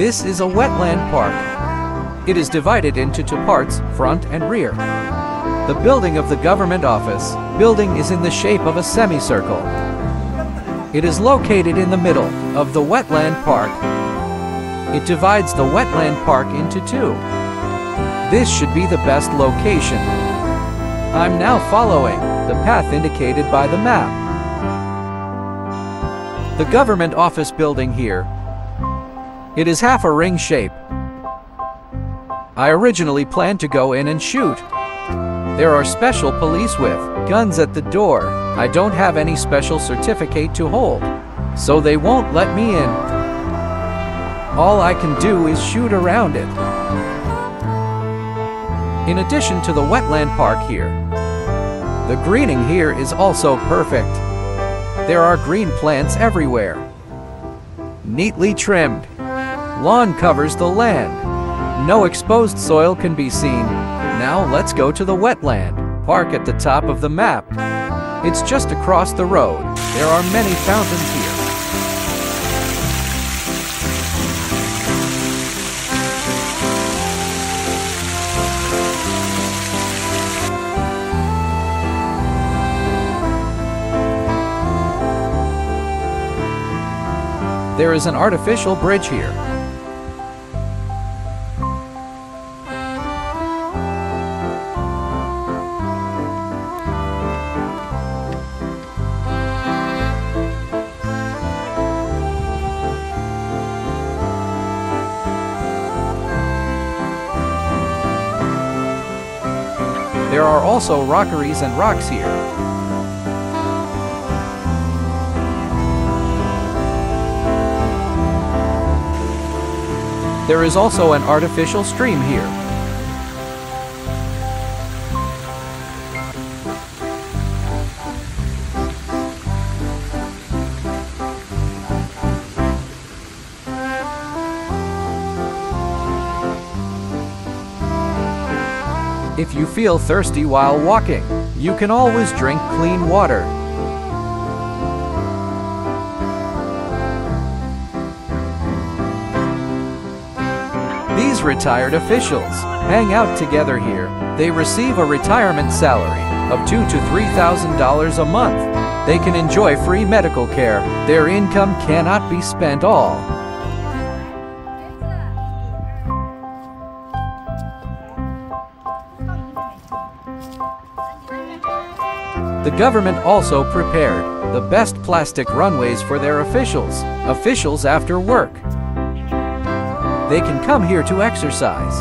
This is a wetland park. It is divided into two parts, front and rear. The building of the government office building is in the shape of a semicircle. It is located in the middle of the wetland park. It divides the wetland park into two. This should be the best location. I'm now following the path indicated by the map. The government office building here. It is half a ring shape. I originally planned to go in and shoot. There are special police with guns at the door. I don't have any special certificate to hold, so they won't let me in. All I can do is shoot around it. In addition to the wetland park here, the greening here is also perfect. There are green plants everywhere. Neatly trimmed. Lawn covers the land. No exposed soil can be seen. Now let's go to the wetland. Park at the top of the map. It's just across the road. There are many fountains here. There is an artificial bridge here. There are also rockeries and rocks here. There is also an artificial stream here. If you feel thirsty while walking, you can always drink clean water. These retired officials hang out together here. They receive a retirement salary of two to three thousand dollars a month. They can enjoy free medical care. Their income cannot be spent all. The government also prepared the best plastic runways for their officials, officials after work. They can come here to exercise.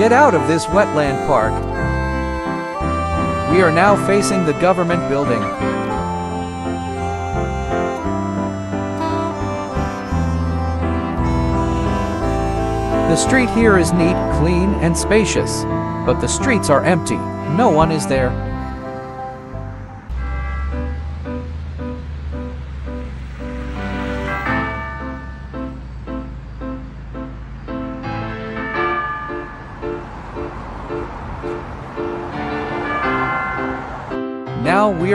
Get out of this wetland park. We are now facing the government building. The street here is neat, clean, and spacious, but the streets are empty. No one is there.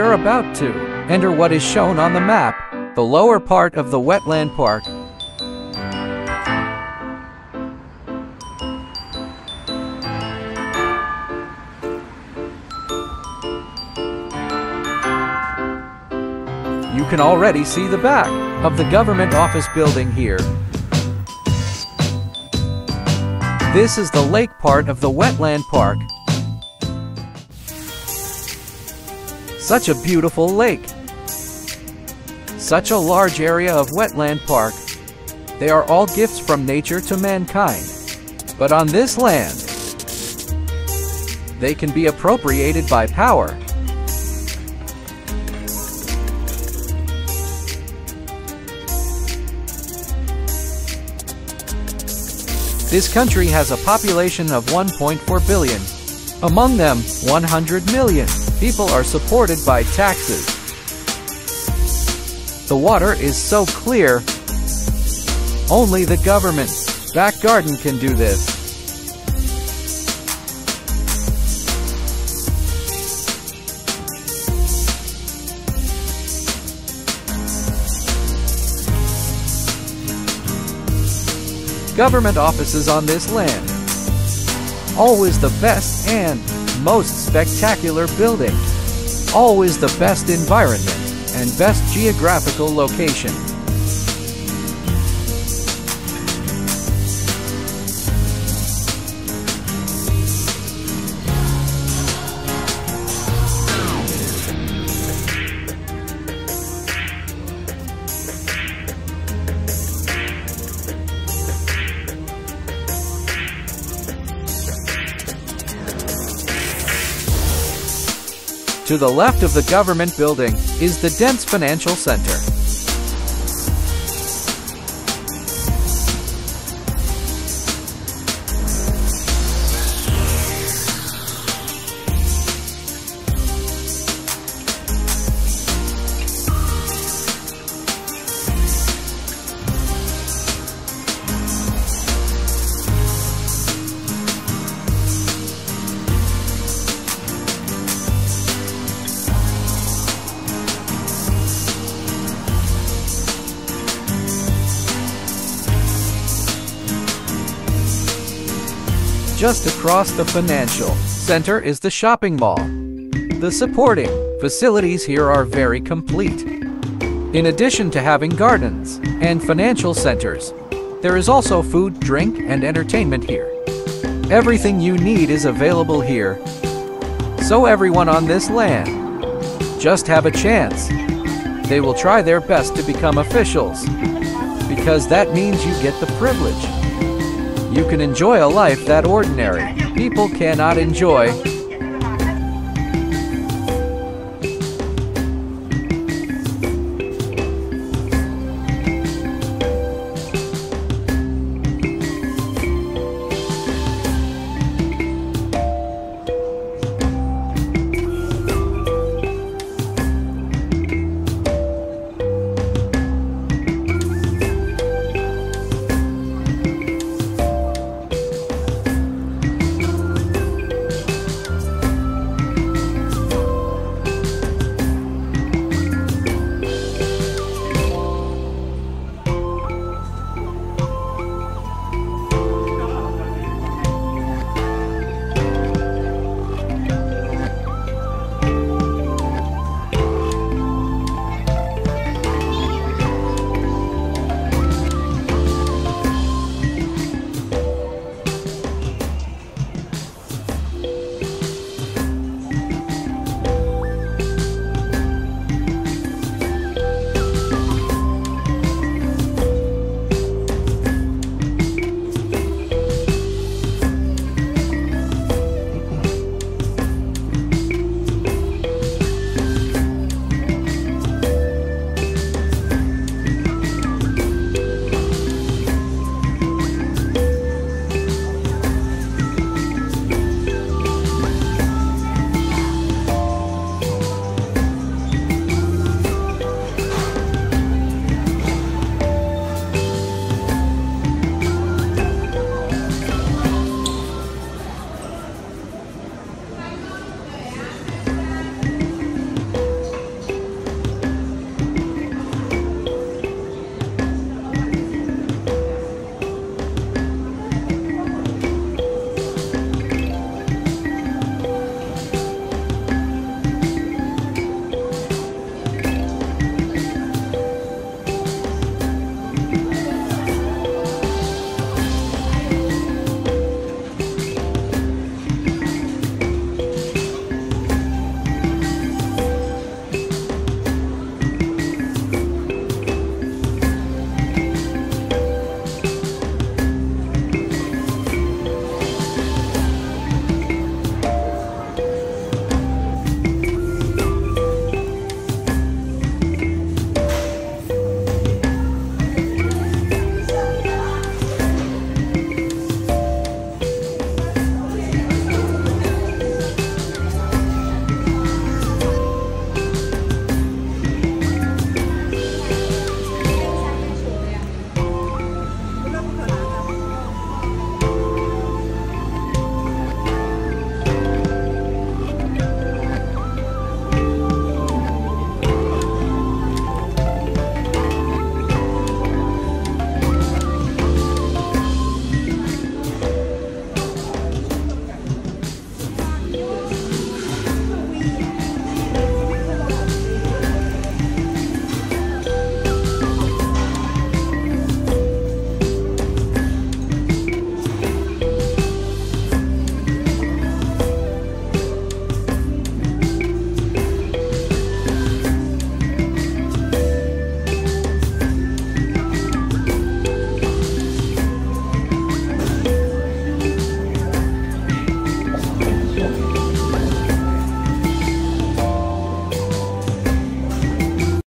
Are about to enter what is shown on the map, the lower part of the wetland park. You can already see the back of the government office building here. This is the lake part of the wetland park. Such a beautiful lake. Such a large area of wetland park. They are all gifts from nature to mankind. But on this land, they can be appropriated by power. This country has a population of 1.4 billion. Among them, 100 million people are supported by taxes. The water is so clear, only the government back garden can do this. government offices on this land. Always the best and most spectacular building. Always the best environment and best geographical location. To the left of the government building is the Dents Financial Center. Just across the financial center is the shopping mall. The supporting facilities here are very complete. In addition to having gardens and financial centers, there is also food, drink, and entertainment here. Everything you need is available here. So everyone on this land, just have a chance. They will try their best to become officials, because that means you get the privilege you can enjoy a life that ordinary people cannot enjoy